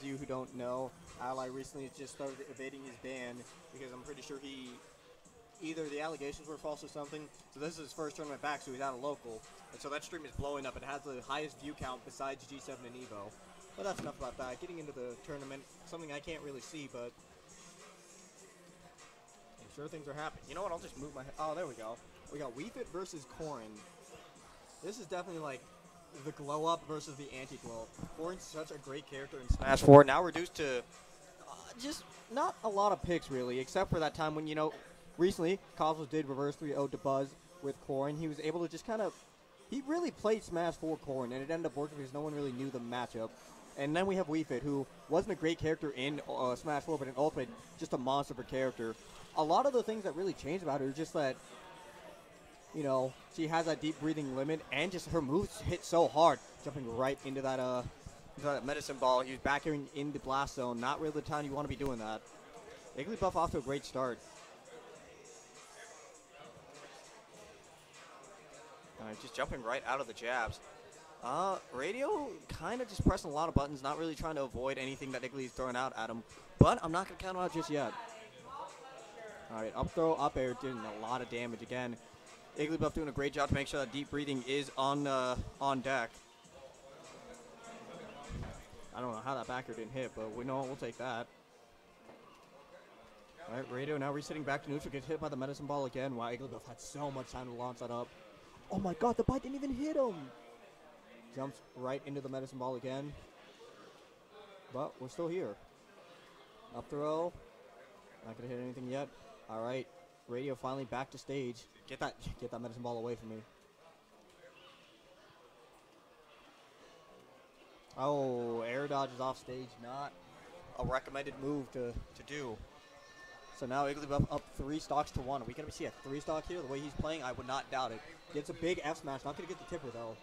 of you who don't know, Ally recently just started evading his ban because I'm pretty sure he either the allegations were false or something. So this is his first tournament back, so he's out of local, and so that stream is blowing up. It has the highest view count besides G7 and Evo. But that's enough about that. Getting into the tournament, something I can't really see, but I'm sure things are happening. You know what? I'll just move my. Oh, there we go. We got Wii Fit versus Corrin. This is definitely like the glow up versus the anti glow. up. Corrin's such a great character in Smash 4. Now reduced to uh, just not a lot of picks really, except for that time when you know recently Cosmos did reverse 3-0 to Buzz with Corrin. He was able to just kind of he really played Smash 4 Corrin, and it ended up working because no one really knew the matchup. And then we have Wii Fit, who wasn't a great character in uh, Smash 4, but in Ultimate, just a monster of a character. A lot of the things that really changed about is just that you know, she has that deep breathing limit, and just her moves hit so hard, jumping right into that uh, into that medicine ball. He was back in, in the blast zone. Not really the time you want to be doing that. Igglybuff off to a great start. Uh, just jumping right out of the jabs. Uh, Radio kind of just pressing a lot of buttons, not really trying to avoid anything that Iggly is throwing out at him. But I'm not going to count him out just yet. All right, up throw, up air, doing a lot of damage again. Igglybuff doing a great job to make sure that deep breathing is on uh, on deck. I don't know how that back air didn't hit, but we know we'll take that. All right, Radio now resetting back to neutral, gets hit by the medicine ball again. Wow, Igglybuff had so much time to launch that up. Oh my god, the bite didn't even hit him! Jumps right into the medicine ball again. But we're still here. Up throw. Not gonna hit anything yet. All right, Radio finally back to stage. Get that get that medicine ball away from me. Oh, air dodge is off stage. Not a recommended move to, to do. So now Igglybuff up three stocks to one. Are we going to see a three stock here? The way he's playing, I would not doubt it. Gets a big F smash. Not going to get the tipper, though.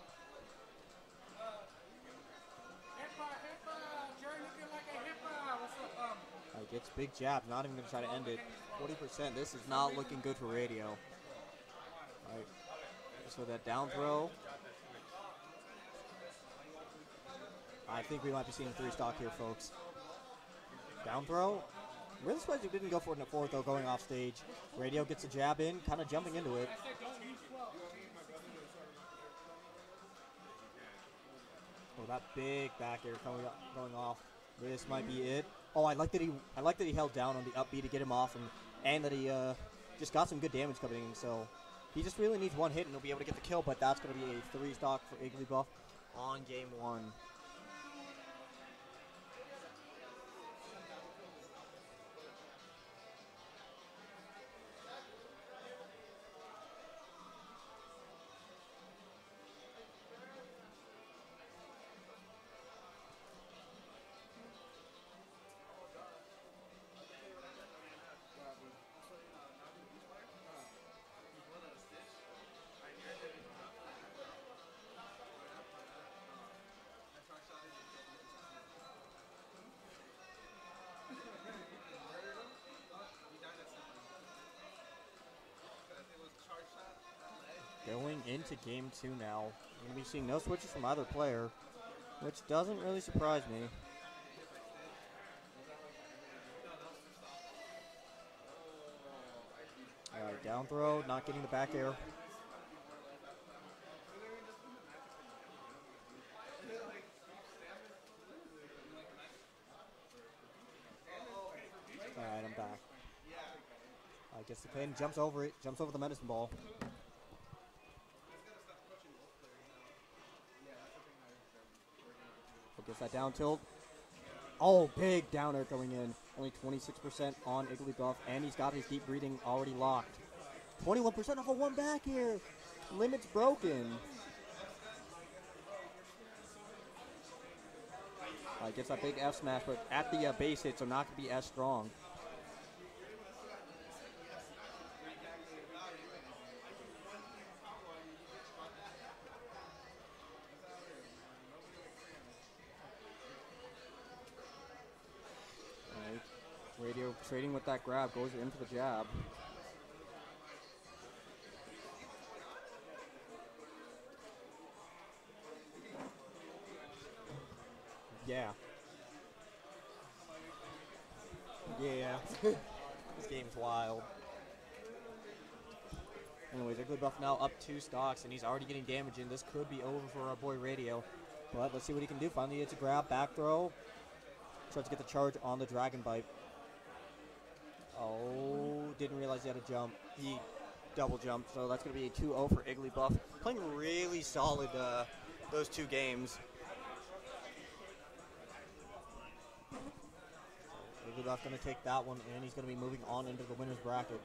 Uh, gets big jab. Not even going to try to end it. 40%. This is not looking good for radio. Alright. So that down throw. I think we might be seeing three stock here, folks. Down throw. Really surprised he didn't go for it in the fourth, though, going off stage. Radio gets a jab in, kind of jumping into it. Oh, that big back air coming up, going off. This might be it. Oh, I like that he I like that he held down on the up B to get him off, and and that he uh, just got some good damage coming in. So he just really needs one hit, and he'll be able to get the kill. But that's going to be a three stock for Igglybuff on game one. Into game two now. We're going to be seeing no switches from either player, which doesn't really surprise me. Alright, down throw, not getting the back air. Alright, I'm back. I guess the pin jumps over it, jumps over the medicine ball. Gets that down tilt. Oh, big down air going in. Only 26% on Igglybuff, and he's got his deep breathing already locked. 21% off of one back here. Limit's broken. Uh, gets that big F smash, but at the uh, base hit, so not going to be as strong. Alright. Radio trading with that grab, goes in for the jab. Yeah. Yeah. this game's wild. Anyways, Igglybuff now up two stocks, and he's already getting damage in. This could be over for our boy Radio. But let's see what he can do. Finally, it's a grab, back throw. Tries to get the charge on the Dragon Bite. Oh, didn't realize he had a jump. He double jumped, so that's going to be a 2-0 for Igglybuff. Playing really solid uh, those two games. Igglybuff going to take that one, and he's going to be moving on into the winner's bracket.